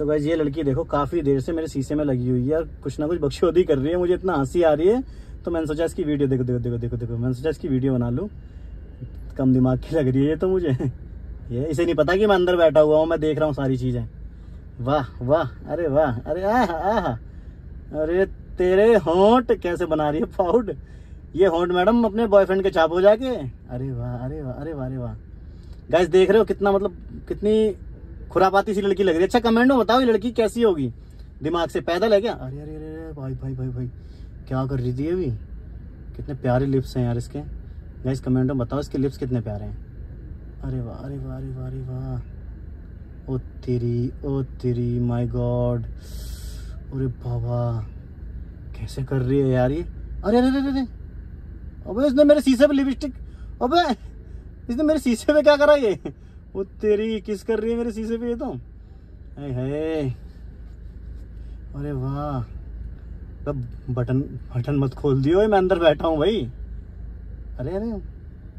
तो गाइज़ ये लड़की देखो, काफ़ी देर से मेरे शीशे में लगी हुई है और कुछ ना कुछ बख्शोदी कर रही है, मुझे इतना हँसी आ रही है। तो मैंने सोचा इसकी वीडियो देखो देखो देखो देखो देखो, मैंने सोचा इसकी वीडियो बना लूँ। कम दिमाग की लग रही है ये तो मुझे। ये, इसे नहीं पता कि मैं अंदर बैठा हुआ हूँ, मैं देख रहा हूँ सारी चीज़ें। वाह वाह, अरे वाह, अरे आह अरे तेरे होंठ कैसे बना रही है पाउड ये होंठ मैडम अपने बॉयफ्रेंड के छाप हो जाके। अरे वाह अरे वाह अरे वाह अरे वाह। गाइस देख रहे हो कितना मतलब कितनी खुरापाती सी लड़की लग रही है। अच्छा कमेंट में बताओ ये लड़की कैसी होगी? दिमाग से पैदल है क्या? अरे अरे अरे अरे, भाई भाई भाई भाई, क्या कर रही थी अभी कितने प्यारे लिप्स हैं यार इसके। गाइस कमेंट में बताओ इसके लिप्स कितने प्यारे हैं। अरे वाह अरे वाह अरे वाह अरे वाह। ओ तेरी ओ तेरी माय गॉड अरे बाबा, कैसे कर रही है यार ये? अरे अरे अरे अरे। अबे, इसने मेरे शीशे पे लिपस्टिक अबे, इसने मेरे शीशे पे क्या करा ये? वो तेरी किस कर रही है मेरे शीशे पे ये तो हाय अरे वाह। अब बटन बटन मत खोल दियो मैं अंदर बैठा हूँ भाई। अरे अरे,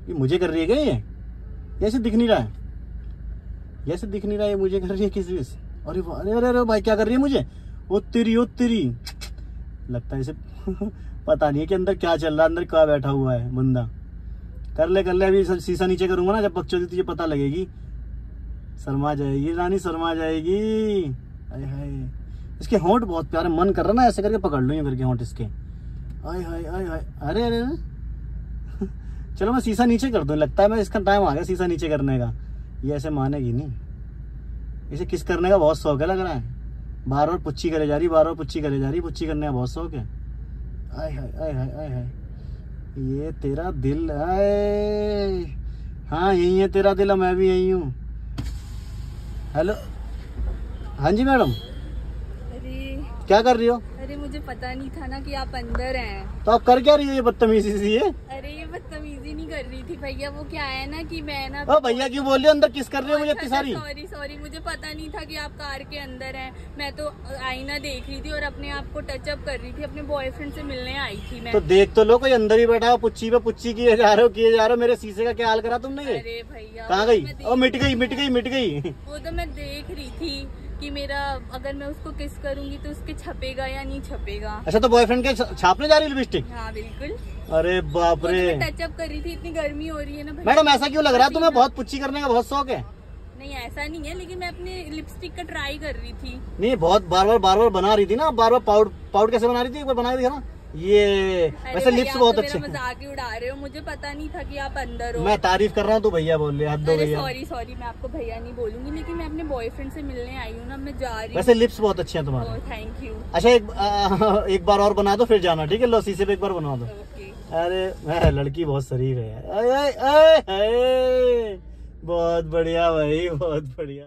ये मुझे कर रही है क्या ये? ऐसे दिख नहीं रहा है। ऐसे दिख नहीं रहा है मुझे कर रही है किस विस अरे अरे अरे अरे, भाई, क्या कर रही है मुझे? ओ तेरी ओ तेरी। लगता है इसे पता नहीं है कि अंदर क्या चल रहा है, अंदर क्या बैठा हुआ है, बंदा। कर ले कर ले, अभी शीशा नीचे करूँगा ना, जब बकचोदी तुझे पता लगेगी। शर्मा जाएगी, रानी शर्मा जाएगी। हाय हाय। इसके होंठ बहुत प्यारे, मन कर रहा ना, ऐसे करके पकड़ लूँ करके होंठ इसके। आय हाय आय हाय। अरे अरे अरे। चलो मैं शीशा नीचे कर दूँ, लगता है मैं इसका टाइम आ गया शीशा नीचे करने का। ये ऐसे मानेगी नहीं। इसे किस करने का बहुत शौक है लग रहा है। बार बार पुच्छी करे जा रही, बार बार पुच्ची करे जा रही, पुच्छी करने का बहुत शौक है। आय हाय आय हाय आय हाय। ये तेरा दिल आए हाँ यही है तेरा दिल मैं भी यही हूँ। हेलो हाँ जी मैडम। अरे क्या कर रही हो? अरे मुझे पता नहीं था ना कि आप अंदर हैं। तो आप कर क्या रही हो ये बदतमीजी सी ये? कर रही थी भैया वो क्या है ना कि मैं ना ओ भैया क्यों बोल रही अंदर किस कर रही हो मुझे इतनी सारी? सॉरी सॉरी मुझे पता नहीं था कि आप कार के अंदर हैं। मैं तो आईना देख रही थी और अपने आप को टचअप कर रही थी अपने बॉयफ्रेंड से मिलने आई थी मैं। तो देख तो लो कोई अंदर ही बैठा हो पुच्ची पे पुच्ची किए जा रहे हो किए जा रहे हो मेरे शीशे का क्या हाल करा तुमने अरे भैया कहाँ गई? तो ओ देख- मिट गई मिट गई मिट गई। वो तो मैं देख रही थी। कि मेरा अगर मैं उसको किस करूँगी तो उसके छपेगा या नहीं छपेगा। अच्छा तो बॉयफ्रेंड के छापने जा रही लिपस्टिक हाँ बिल्कुल। अरे बाप तो रे टचअप कर रही थी इतनी गर्मी हो रही है ना मैडम ऐसा क्यों लग रहा है? तुम्हें बहुत पुच्छी करने का बहुत शौक है। नहीं ऐसा नहीं है लेकिन मैं अपने लिपस्टिक का ट्राई कर रही थी। नहीं बहुत बार बार बार बार बना रही थी ना। बार बार पाउड पाउड कैसे बना रही थी? एक बार बना रही थी ना ये वैसे लिप्स बहुत तो अच्छे मज़ाक ही उड़ा रहे हो। मुझे पता नहीं था कि आप अंदर हो। मैं तारीफ़ कर रहा हूँ तो भैया बोल रहे हद दो भैया सॉरी सॉरी मैं आपको भैया नहीं बोलूँगी लेकिन मैं अपने बॉयफ्रेंड से मिलने आई हूँ ना मैं जा रही वैसे लिप्स बहुत अच्छे हैं तुम्हारे। थैंक यू अच्छा एक आ, एक बार और बना दो फिर जाना ठीक है? लो शीशे पे एक बार बना दो। अरे मैं लड़की बहुत शरीफ है। बहुत बढ़िया भाई बहुत बढ़िया।